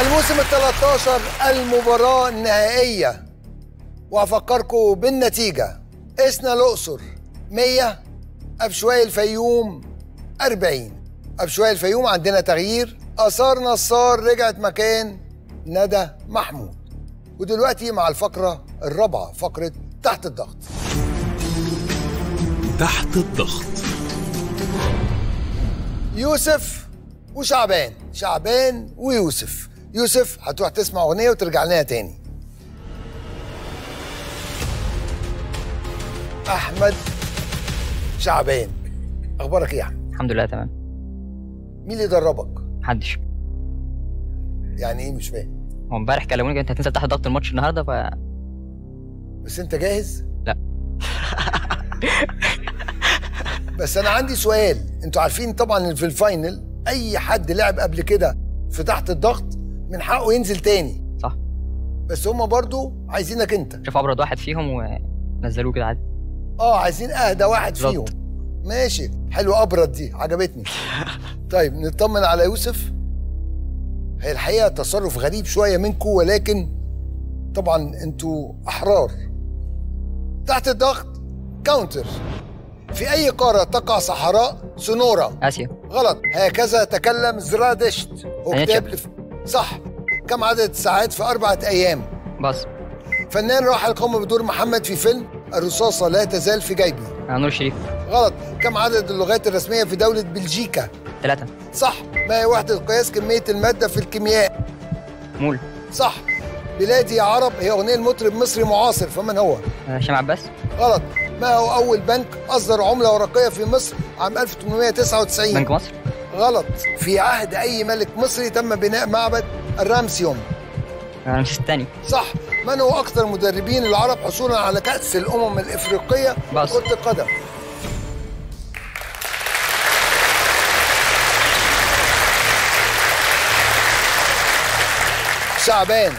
الموسم ال 13 المباراة النهائية. وأفكركم بالنتيجة. إسنا الأقصر 100 أبشواي الفيوم 40 أبشواي الفيوم عندنا تغيير. آثار نصار رجعت مكان ندى محمود. ودلوقتي مع الفقرة الرابعة فقرة تحت الضغط. تحت الضغط. يوسف وشعبان. شعبان ويوسف. يوسف هتروح تسمع أغنية وترجع لنا تاني أحمد شعبان أخبارك إيه يا أحمد؟ الحمد لله تمام مين اللي دربك؟ محدش يعني إيه مش فاهم هو امبارح كلموني أنت هتنزل تحت ضغط الماتش النهارده ف بس أنت جاهز؟ لا. بس أنا عندي سؤال أنتوا عارفين طبعا إن في الفاينل أي حد لعب قبل كده في تحت الضغط من حقه ينزل تاني. صح. بس هما برضو عايزينك أنت. شوف أبرد واحد فيهم ونزلوه كده عادي. آه عايزين أهدى واحد بالظبط. فيهم. ماشي. حلو أبرد دي. عجبتني. طيب نطمن على يوسف. هي الحقيقة تصرف غريب شوية منكم ولكن طبعا أنتوا أحرار. تحت الضغط كاونتر في أي قارة تقع صحراء؟ سونورا. آسيا. غلط. هكذا تكلم زرادشت. هو صح. كم عدد الساعات في أربعة أيام؟ بس. فنان راح القوم بدور محمد في فيلم الرصاصة لا تزال في جيبي نور الشريف غلط. كم عدد اللغات الرسمية في دولة بلجيكا؟ ثلاثة. صح. ما هي وحدة قياس كمية المادة في الكيمياء؟ مول. صح. بلادي يا عرب هي أغنية المطرب مصري معاصر فمن هو؟ آه، هشام عباس. غلط. ما هو أول بنك أصدر عملة ورقية في مصر عام 1899 بنك مصر. غلط. في عهد أي ملك مصري تم بناء معبد الرامسيوم مش الثاني. صح. من هو أكثر مدربين العرب حصولا على كأس الأمم الإفريقية. كرة القدم؟ شعبان.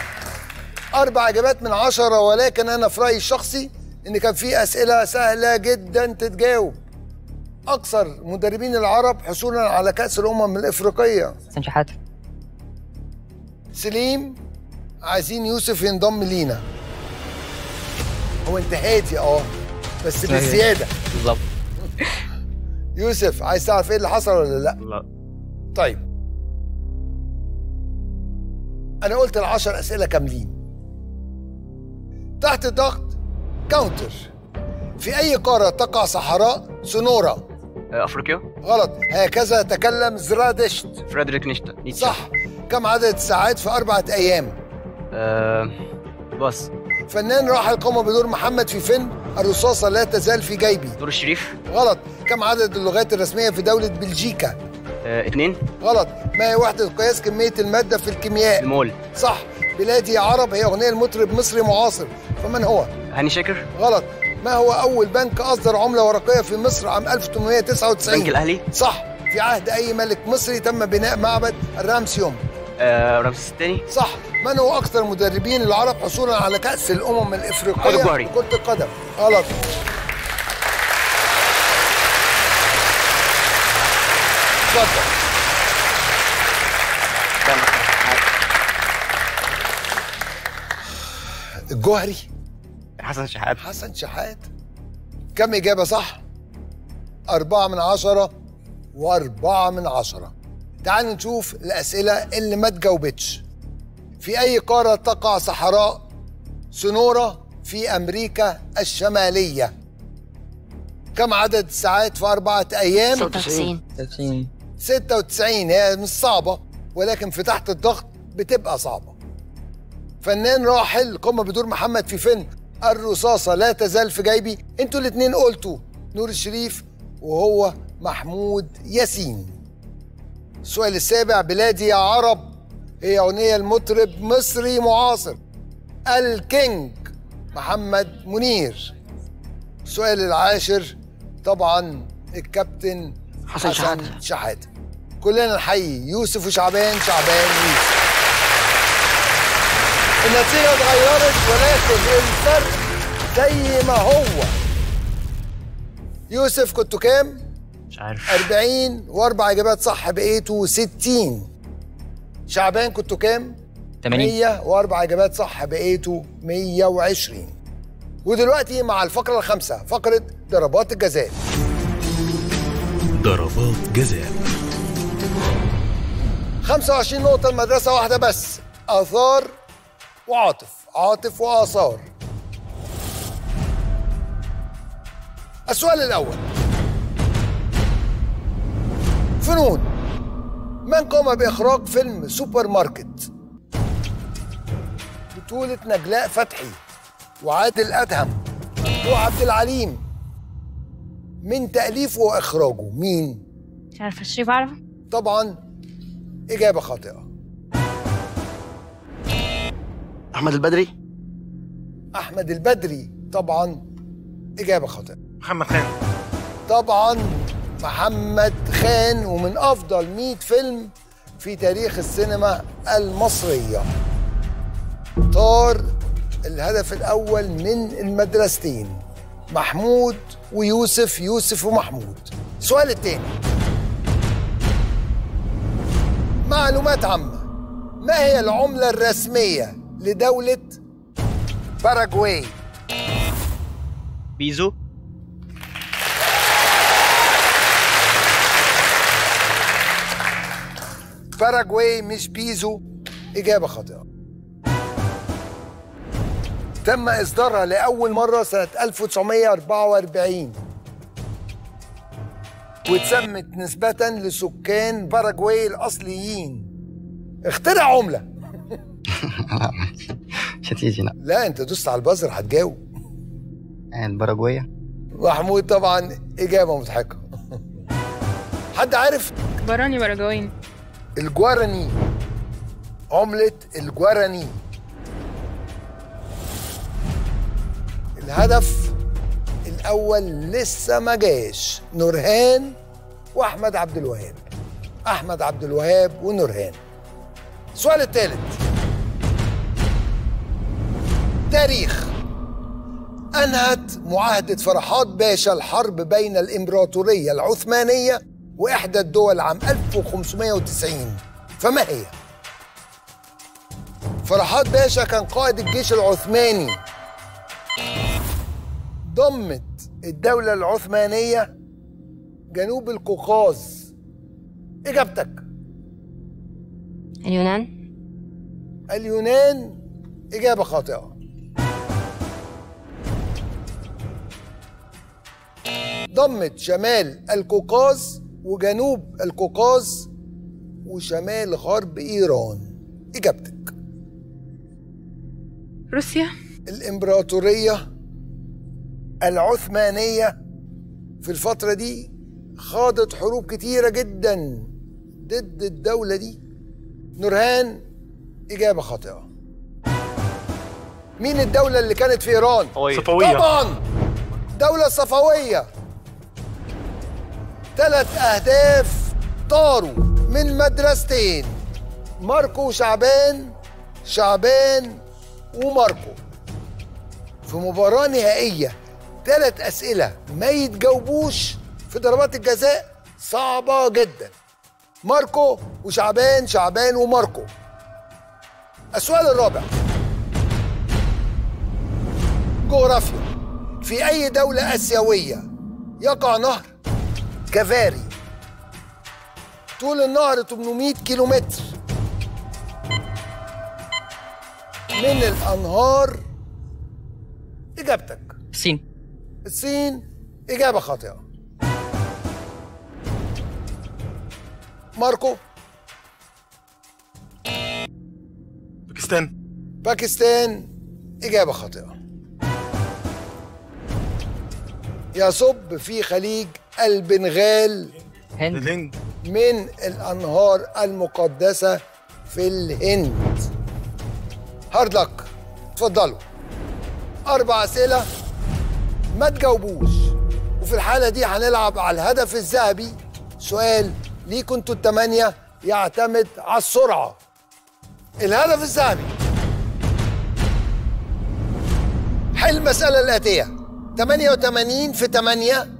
أربع إجابات من عشرة ولكن أنا في رأيي الشخصي إن كان في أسئلة سهلة جدا تتجاوب. أكثر مدربين العرب حصولا على كأس الأمم الإفريقية. حسن شحاتة سليم عايزين يوسف ينضم لينا. هو انت هادي آه بس. بالزياده بالظبط. يوسف عايز تعرف إيه اللي حصل ولا لأ؟ لا. طيب. أنا قلت العشر أسئلة كاملين. تحت الضغط counter في أي قارة تقع صحراء؟ سونورا. أفريقيا؟ غلط. هكذا تكلم زرادشت. فريدريك نيتشه. صح. كم عدد الساعات في أربعة أيام؟ آه بس. فنان راح القوم بدور محمد في فيلم الرصاصة لا تزال في جيبي. نور الشريف؟ غلط. كم عدد اللغات الرسمية في دولة بلجيكا؟ آه اتنين. غلط. ما هي وحدة قياس كمية المادة في الكيمياء؟ المول. صح. بلادي يا عرب هي أغنية المطرب مصري معاصر. فمن هو؟ هاني شاكر. غلط. ما هو أول بنك أصدر عملة ورقية في مصر عام 1899 بنك الأهلي؟ صح في عهد أي ملك مصري تم بناء معبد الرامسيوم آه رمسيس الثاني؟ صح من هو أكثر مدربين العرب حصولا على كأس الأمم الإفريقية. كرة القدم. غلط. اتفضل. الجوهري. حسن شحات. حسن شحات. كم إجابة صح؟ أربعة من عشرة وأربعة من عشرة. تعالوا نشوف الأسئلة اللي ما تجاوبتش. في أي قارة تقع صحراء سونورا في أمريكا الشمالية؟ كم عدد الساعات في أربعة أيام؟ 96 30 96 هي مش صعبة ولكن في تحت الضغط بتبقى صعبة. فنان راحل قام بدور محمد في فيلم الرصاصة لا تزال في جيبي. أنتوا الاتنين قلتوا نور الشريف وهو محمود ياسين. السؤال السابع بلادي يا عرب هي أغنية المطرب مصري معاصر. الكينج محمد منير. السؤال العاشر طبعا الكابتن حسن شحاتة. شحاتة. كلنا نحيي يوسف وشعبان شعبان يوسف. النتيجة اتغيرت ولكن الفرق زي ما هو. يوسف كنتوا كام؟ مش عارف. 40 وأربع إجابات صح بقيتوا 60 شعبان كنتوا كام؟ 80 100 وأربع إجابات صح بقيتوا 120 ودلوقتي مع الفقرة الخامسة فقرة ضربات الجزاء. ضربات جزاء. 25 نقطة المدرسة واحدة بس. آثار وعاطف. عاطف وآثار. السؤال الأول. فنون. من قام بإخراج فيلم سوبر ماركت بطولة نجلاء فتحي وعادل أدهم وعبد العليم. من تأليفه وإخراجه مين؟ مش عارفة شريف عرفة؟ طبعا إجابة خاطئة. أحمد البدري؟ أحمد البدري طبعا إجابة خاطئة. محمد خان. طبعا محمد خان ومن أفضل 100 فيلم في تاريخ السينما المصرية. طار الهدف الأول من المدرستين محمود ويوسف يوسف ومحمود. السؤال التاني معلومات عامة. ما هي العملة الرسمية لدولة باراجواي بيزو. باراجواي مش بيزو. إجابة خاطئة. تم إصدارها لأول مرة سنة 1944 واتسمت نسبة لسكان باراجواي الأصليين. اخترع عملة. مش هتيجي لا. لا أنت دوست على البازر هتجاوب. الباراجواية محمود طبعا إجابة مضحكة. حد عارف؟ براني برجوين الجوارني. عملة الجوارني. الهدف الأول لسه ما جاش. نورهان وأحمد عبد الوهاب. أحمد عبد الوهاب ونورهان. السؤال الثالث. تاريخ أنهت معاهدة فرحات باشا الحرب بين الإمبراطورية العثمانية وإحدى الدول عام 1590 فما هي؟ فرحات باشا كان قائد الجيش العثماني. ضمت الدولة العثمانية جنوب القوقاز. إجابتك. اليونان؟ اليونان. إجابة خاطئة. ضمت شمال القوقاز وجنوب القوقاز وشمال غرب إيران. إجابتك. روسيا. الإمبراطورية العثمانية في الفترة دي خاضت حروب كتيرة جدا ضد الدولة دي. نورهان إجابة خاطئة. مين الدولة اللي كانت في إيران؟ صفوية. طبعا! دولة صفوية. ثلاث أهداف طاروا من مدرستين. ماركو وشعبان شعبان وماركو. في مباراة نهائية ثلاث أسئلة ما يتجاوبوش في ضربات الجزاء صعبة جدا. ماركو وشعبان شعبان وماركو. السؤال الرابع. جغرافيا. في أي دولة آسيوية يقع نهر كافاري طول النهر 800 كيلومتر. من الأنهار إجابتك. الصين الصين إجابة خاطئة. ماركو. باكستان. باكستان. إجابة خاطئة. يصب في خليج البنغال هند. الهند. من الأنهار المقدسة في الهند. هارد لك اتفضلوا. أربع أسئلة. ما تجاوبوش. وفي الحالة دي هنلعب على الهدف الذهبي. سؤال ليكوا أنتوا التمانية يعتمد على السرعة؟ الهدف الذهبي. حل المسألة الآتية. 88 في 8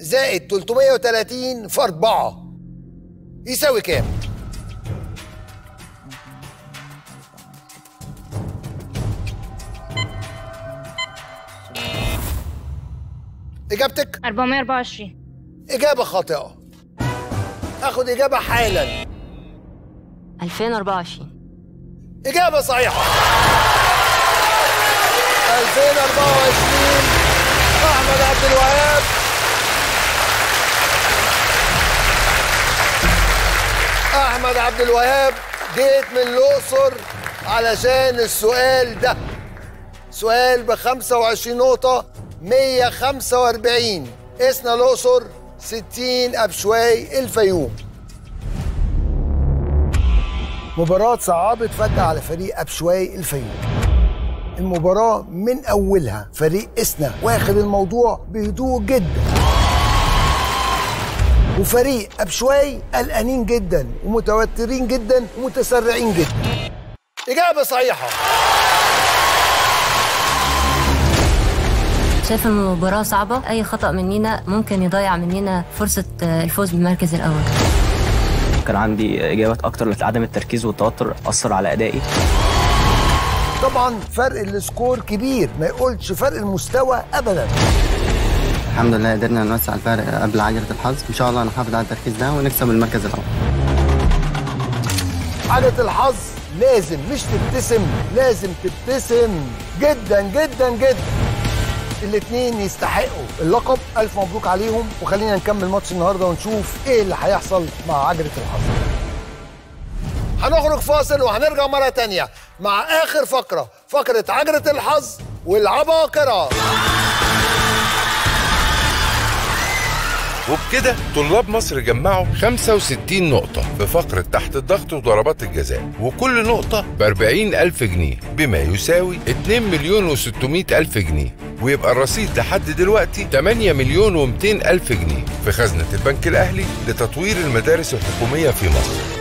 زائد 330 في 4 يساوي كام؟ إجابتك؟ 424 إجابة خاطئة. آخد إجابة حالا. 2024 إجابة صحيحة. 2024 أحمد عبد الوهاب. أحمد عبد الوهاب جيت من الأقصر علشان السؤال ده. سؤال ب 25 نقطة 145 اسنا الأقصر 60 أبشواي الفيوم. مباراة صعبت فجأة على فريق أبشواي الفيوم. المباراة من أولها فريق إسنا واخد الموضوع بهدوء جدا. وفريق أبشواي قلقانين جدا ومتوترين جدا ومتسرعين جدا. إجابة صحيحة. شايف ان المباراة صعبة؟ أي خطأ مننا ممكن يضيع مننا فرصة آه، الفوز بالمركز الأول. كان عندي إجابات أكتر لكن عدم التركيز والتوتر أثر على أدائي. طبعا فرق السكور كبير ما يقولش فرق المستوى أبدا. الحمد لله قدرنا نوسع الفارق قبل عجلة الحظ. إن شاء الله نحافظ على التركيز ده ونكسب المركز الأول. حاجة الحظ لازم مش تبتسم لازم تبتسم. جدا جدا جدا. الاتنين يستحقوا اللقب. ألف مبروك عليهم. وخلينا نكمل ماتش النهارده ونشوف إيه اللي هيحصل مع عجلة الحظ. هنخرج فاصل وهنرجع مرة تانية مع آخر فقرة فقرة عجلة الحظ والعباقرة. وبكده طلاب مصر جمعوا 65 نقطة في فقرة تحت الضغط وضربات الجزاء وكل نقطة ب 40 ألف جنيه بما يساوي 2 مليون و600 ألف جنيه ويبقى الرصيد لحد دلوقتي 8 مليون و200 ألف جنيه في خزنة البنك الأهلي لتطوير المدارس الحكومية في مصر.